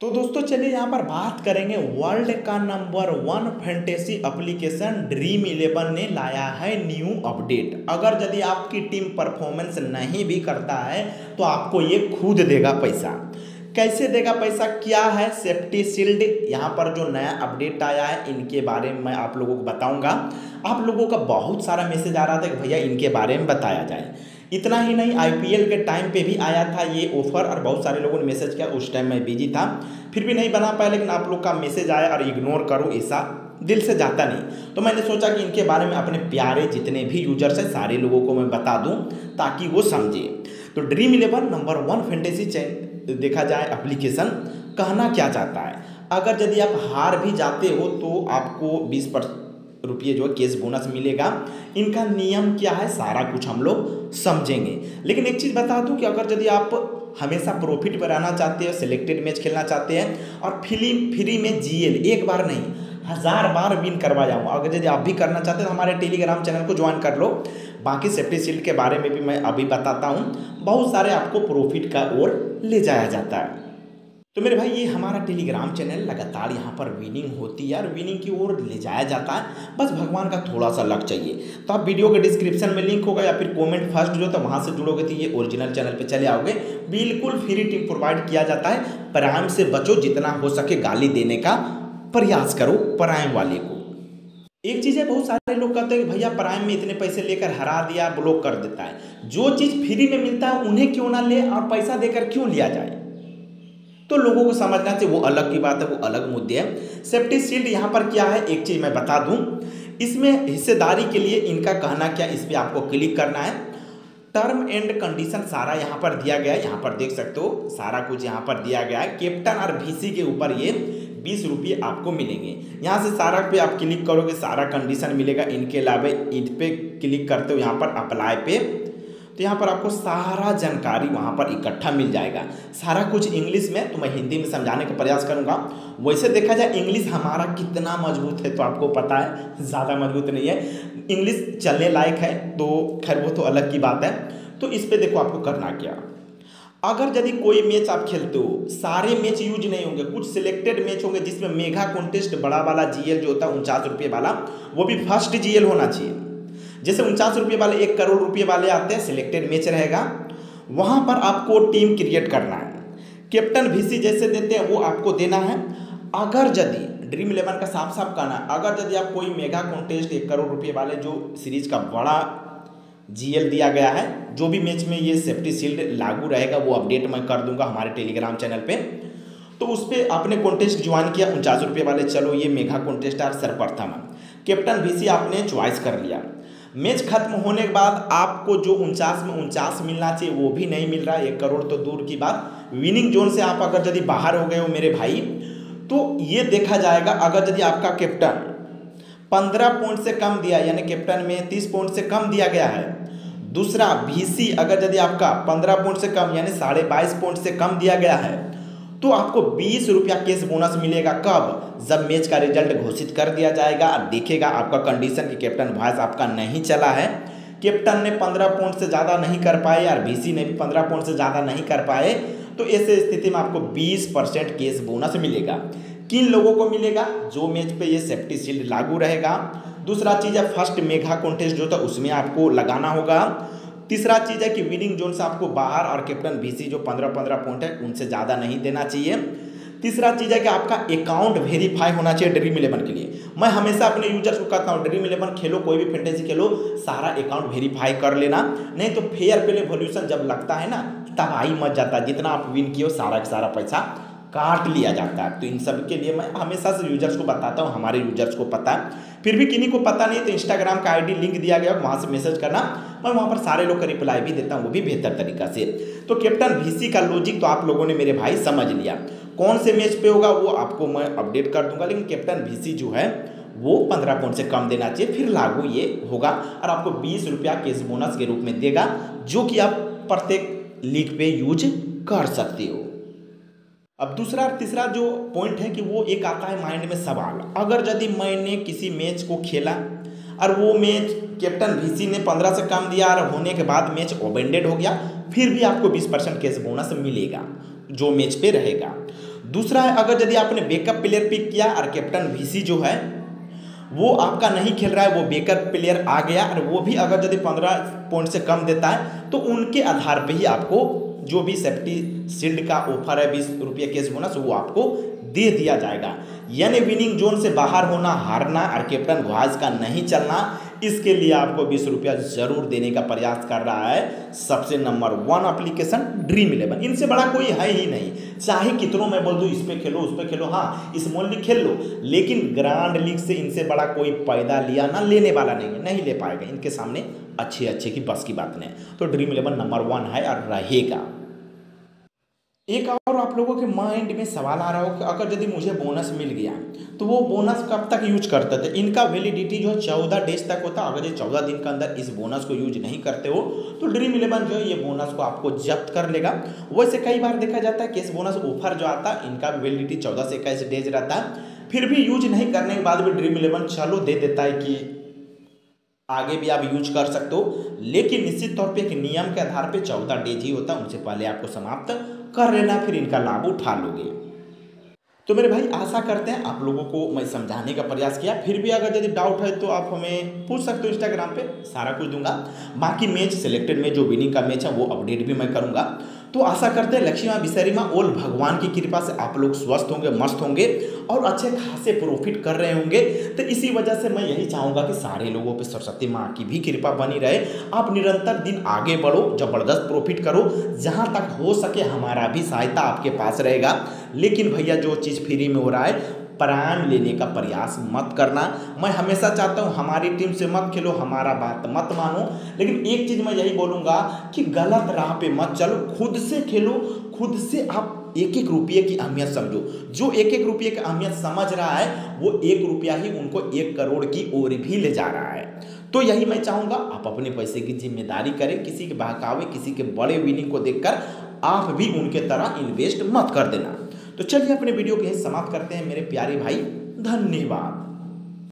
तो दोस्तों चलिए यहाँ पर बात करेंगे वर्ल्ड का number one fantasy application dream eleven ने लाया है न्यू अपडेट। अगर यदि आपकी टीम परफॉर्मेंस नहीं भी करता है तो आपको ये खुद देगा पैसा। कैसे देगा पैसा? क्या है? सेफ्टी शील्ड यहाँ पर जो नया अपडेट आया है, इनके बारे में मैं आप लोगों को बताऊँगा। आप लोगों का बहुत सारा मैसेज आ रहा था कि भैया इनके बारे में बताया जाए। इतना ही नहीं आईपीएल के टाइम पे भी आया था ये ऑफ़र और बहुत सारे लोगों ने मैसेज किया, उस टाइम मैं बिज़ी था। फिर भी नहीं बना पाया, लेकिन आप लोग का मैसेज आया और इग्नोर करूँ, ऐसा दिल से जाता नहीं। तो मैंने सोचा कि इनके बारे में अपने प्यारे जितने भी यूज़र्स हैं, सारे लोगों को मैं बता दूँ, ताकि वो समझे। तो dream eleven number one fantasy चैन देखा जाए एप्लीकेशन कहना क्या चाहता है? अगर यदि आप हार भी जाते हो तो आपको बीस पर रुपये जो है केस बोनस मिलेगा। इनका नियम क्या है? सारा कुछ हम लोग समझेंगे। लेकिन एक चीज़ बता दूँ कि अगर यदि आप हमेशा प्रॉफिट बनाना चाहते हैं सिलेक्टेड मैच खेलना चाहते हैं और फ्री फ्री में जीएल एक बार नहीं, हज़ार बार विन करवा जाऊँ अगर यदि आप भी करना चाहते हैं तो हमारे टेलीग्राम चैनल को ज्वाइन कर लो। बाकी सेफ्टी शील्ड के बारे में भी मैं अभी बताता हूँ। बहुत सारे आपको प्रॉफिट का ओर ले जाया जाता है। तो मेरे भाई, ये हमारा टेलीग्राम चैनल लगातार यहाँ पर विनिंग होती है और विनिंग की ओर ले जाया जाता है। बस भगवान का थोड़ा सा लक चाहिए। तो आप वीडियो के डिस्क्रिप्शन में लिंक होगा या फिर कमेंट फ़र्स्ट जो तो वहाँ से जुड़ोगे तो ये ओरिजिनल चैनल पे चले आओगे। बिल्कुल फ्री टीम प्रोवाइड किया जाता है। प्राइम से बचो जितना हो सके गाली देने का प्रयास करो प्राइम वाले को। एक चीज़ है, बहुत सारे लोग कहते हैं कि भैया प्राइम में इतने पैसे लेकर हरा दिया ब्लॉक कर देता है। जो चीज़ फ्री में मिलता है, उन्हें क्यों ना ले और पैसा देकर क्यों लिया जाए? तो लोगों को समझना चाहिए वो अलग की बात है, वो अलग मुद्दे है। सेफ्टी शील्ड यहाँ पर क्या है? एक चीज़ मैं बता दूँ। इसमें हिस्सेदारी के लिए इनका कहना क्या इस पर आपको क्लिक करना है। टर्म एंड कंडीशन सारा यहाँ पर दिया गया है, यहाँ पर देख सकते हो, सारा कुछ यहाँ पर दिया गया है। कैप्टन और वीसी के ऊपर ये बीस रुपये आपको मिलेंगे। यहाँ से सारा पे आप क्लिक करोगे, सारा कंडीशन मिलेगा। इनके अलावा इन पे क्लिक करते हो, यहाँ पर अप्लाई पे। तो यहाँ पर आपको सारा जानकारी वहाँ पर इकट्ठा मिल जाएगा। सारा कुछ इंग्लिश में तो मैं हिंदी में समझाने का प्रयास करूँगा। वैसे देखा जाए, इंग्लिश हमारा कितना मज़बूत है तो आपको पता है, ज़्यादा मज़बूत नहीं है। इंग्लिश चलने लायक है तो खैर वो तो अलग की बात है। तो इस पर देखो आपको करना क्या। अगर यदि कोई मैच आप खेलते हो, सारे मैच यूज़ नहीं होंगे, कुछ सिलेक्टेड मैच होंगे जिसमें मेगा कॉन्टेस्ट बड़ा वाला जीएल जो होता है, उनचास रुपये वाला, वो भी फ़र्स्ट जीएल होना चाहिए। जैसे उनचास रुपये वाले, एक करोड़ रुपये वाले आते हैं सिलेक्टेड मैच रहेगा। वहाँ पर आपको टीम क्रिएट करना है। कैप्टन वीसी जैसे देते हैं, वो आपको देना है। अगर यदि ड्रीम इलेवन का साफ़ साफ़ कहना अगर यदि आप कोई मेगा कॉन्टेस्ट एक करोड़ रुपये वाले जो सीरीज़ का बड़ा जीएल दिया गया है, जो भी मैच में ये सेफ्टी शील्ड लागू रहेगा, वो अपडेट मैं कर दूँगा हमारे टेलीग्राम चैनल पे। तो उस पर आपने कॉन्टेस्ट ज्वाइन किया, उनचास रुपये वाले, चलो ये मेगा कॉन्टेस्ट आर सर्वप्रथम कैप्टन वीसी आपने चॉइस कर लिया। मैच खत्म होने के बाद आपको जो उनचास में उनचास मिलना चाहिए, वो भी नहीं मिल रहा है। एक करोड़ तो दूर की बात। विनिंग जोन से आप अगर यदि बाहर हो गए हो मेरे भाई तो ये देखा जाएगा, अगर यदि आपका कैप्टन पंद्रह पॉइंट से कम दिया, यानी कैप्टन में तीस पॉइंट से कम दिया गया है, दूसरा वीसी अगर यदि आपका पंद्रह पॉइंट से कम, यानी साढ़े बाईस पॉइंट से कम दिया गया है तो आपको बीस रुपया केस बोनस मिलेगा कब? जब मैच का रिज़ल्ट घोषित कर दिया जाएगा। और देखेगा आपका कंडीशन कि कैप्टन वॉइस आपका नहीं चला है। कैप्टन ने पंद्रह पॉइंट से ज़्यादा नहीं कर पाए और बीसी ने भी पंद्रह पॉइंट से ज़्यादा नहीं कर पाए। तो ऐसे स्थिति में आपको बीस परसेंट केस बोनस मिलेगा। किन लोगों को मिलेगा? जो मैच पे ये सेफ्टी शील्ड लागू रहेगा। दूसरा चीज़ है फ़र्स्ट मेघा कॉन्टेस्ट जो था, उसमें आपको लगाना होगा। तीसरा चीज़ है कि विनिंग जोन से आपको बाहर और कैप्टन बीसी जो पंद्रह पंद्रह पॉइंट है, उनसे ज़्यादा नहीं देना चाहिए। तीसरा चीज़ है कि आपका अकाउंट वेरीफाई होना चाहिए ड्रीम इलेवन के लिए। मैं हमेशा अपने यूज़र्स को कहता हूँ ड्रीम इलेवन खेलो, कोई भी फेंटेसी खेलो, सारा अकाउंट वेरीफाई कर लेना। नहीं तो फेयर प्ले वॉल्यूशन जब लगता है ना, तब आई मच जाता। है जितना आप विन किए सारा का सारा पैसा काट लिया जाता है। तो इन सब के लिए मैं हमेशा से यूज़र्स को बताता हूँ, हमारे यूज़र्स को पता। है फिर भी किन्हीं को पता नहीं तो इंस्टाग्राम का आईडी लिंक दिया गया, वहाँ से मैसेज करना। मैं वहाँ पर सारे लोग का रिप्लाई भी देता हूँ, वो भी बेहतर तरीका से। तो कैप्टन वीसी का लॉजिक तो आप लोगों ने मेरे भाई समझ लिया। कौन से मैच पे होगा, वो आपको मैं अपडेट कर दूँगा, लेकिन कैप्टन वीसी जो है, वो पंद्रह पॉइंट से कम देना चाहिए, फिर लागू ये होगा। और आपको बीस रुपया केस बोनस के रूप में देगा, जो कि आप प्रत्येक लीग पे यूज़ कर सकते हो। अब दूसरा और तीसरा जो पॉइंट है कि वो एक आता है माइंड में सवाल। अगर यदि मैंने किसी मैच को खेला और वो मैच कैप्टन वीसी ने पंद्रह से कम दिया और होने के बाद मैच ओबेंडेड हो गया, फिर भी आपको बीस परसेंट कैश बोनस मिलेगा, जो मैच पे रहेगा। दूसरा है, अगर यदि आपने बैकअप प्लेयर पिक किया और कैप्टन वीसी जो है, वो आपका नहीं खेल रहा है, वो बेकर प्लेयर आ गया और वो भी अगर यदि पंद्रह पॉइंट से कम देता है तो उनके आधार पे ही आपको जो भी सेफ्टी शील्ड का ऑफ़र है बीस रुपये केस बोनस, वो आपको दे दिया जाएगा। यानी विनिंग जोन से बाहर होना, हारना और कैप्टन वाइज का नहीं चलना, इसके लिए आपको बीस रुपया ज़रूर देने का प्रयास कर रहा है। सबसे number one application dream eleven इनसे बड़ा कोई है ही नहीं। चाहे कितनों में बोल दो, इस पर खेलो, उस पर खेलो हाँ स्मॉल लीग खेल लो, लेकिन ग्रांड लीग से इनसे बड़ा कोई पैदा लिया ना, लेने वाला नहीं है, नहीं ले पाएगा। इनके सामने अच्छे अच्छे की बस की बात नहीं तो ड्रीम इलेवन नंबर वन है और रहेगा। एक और आप लोगों के माइंड में सवाल आ रहा हो कि अगर यदि मुझे बोनस मिल गया तो वो बोनस कब तक यूज़ करते थे? इनका वैलिडिटी जो है चौदह डेज़ तक होता, अगर ये चौदह दिन के अंदर इस बोनस को यूज़ नहीं करते हो तो ड्रीम इलेवन जो है, ये बोनस को आपको जब्त कर लेगा। वैसे कई बार देखा जाता है कि इस बोनस ऑफ़र जो आता है इनका वैलिडिटी चौदह से इक्कीस डेज़ रहता। है फिर भी यूज़ नहीं करने के बाद भी ड्रीम इलेवन चलो दे देता है कि आगे भी आप यूज़ कर सकते हो, लेकिन निश्चित तौर पे एक नियम के आधार पे चौदह डेज़ ही होता है, उनसे पहले आपको समाप्त कर लेना, फिर इनका लाभ उठा लोगे। तो मेरे भाई, आशा करते हैं आप लोगों को मैं समझाने का प्रयास किया। फिर भी अगर यदि डाउट है तो आप हमें पूछ सकते हो इंस्टाग्राम पे, सारा कुछ दूँगा। बाकी मैच सिलेक्टेड में जो विनिंग का मैच है, वो अपडेट भी मैं करूँगा। तो आशा करते हैं लक्ष्मी माँ विषहरी माँ ओल भगवान की कृपा से आप लोग स्वस्थ होंगे, मस्त होंगे और अच्छे खासे प्रॉफिट कर रहे होंगे। तो इसी वजह से मैं यही चाहूँगा कि सारे लोगों पे सरस्वती माँ की भी कृपा बनी रहे। आप निरंतर दिन आगे बढ़ो, ज़बरदस्त प्रॉफिट करो। जहाँ तक हो सके हमारा भी सहायता आपके पास रहेगा। लेकिन भैया, जो चीज़ फ्री में हो रहा है प्राण लेने का प्रयास मत करना। मैं हमेशा चाहता हूँ हमारी टीम से मत खेलो, हमारा बात मत मानो। लेकिन एक चीज़ मैं यही बोलूँगा कि गलत राह पे मत चलो, खुद से खेलो, खुद से आप एक एक रुपये की अहमियत समझो। जो एक एक रुपये की अहमियत समझ रहा है, वो एक रुपया ही उनको एक करोड़ की ओर भी ले जा रहा है। तो यही मैं चाहूँगा, आप अपने पैसे की ज़िम्मेदारी करें, किसी के बहकावे, किसी के बड़े विनिंग को देखकर आप भी उनके तरह इन्वेस्ट मत कर देना। तो चलिए अपने वीडियो के समाप्त करते हैं मेरे प्यारे भाई धन्यवाद।